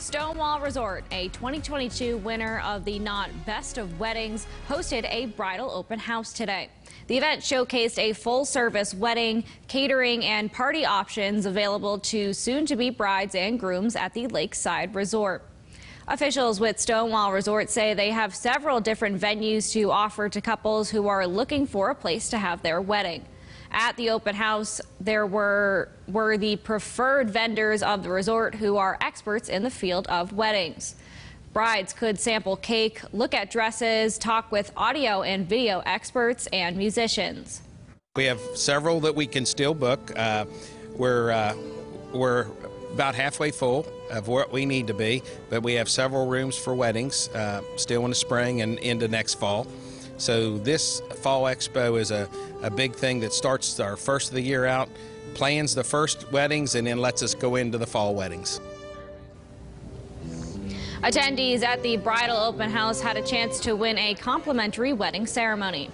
Stonewall Resort, a 2022 winner of the Knot Best of Weddings, hosted a bridal open house today. The event showcased a full service wedding, catering, and party options available to soon to be brides and grooms at the Lakeside Resort. Officials with Stonewall Resort say they have several different venues to offer to couples who are looking for a place to have their wedding. At the open house, there were, were the preferred vendors of the resort who are experts in the field of weddings. Brides could sample cake, look at dresses, talk with audio and video experts and musicians. We have several that we can still book. Uh, we're, uh, we're about halfway full of what we need to be, but we have several rooms for weddings uh, still in the spring and into next fall. So this Fall Expo is a, a big thing that starts our first of the year out, plans the first weddings, and then lets us go into the fall weddings. Attendees at the bridal open house had a chance to win a complimentary wedding ceremony.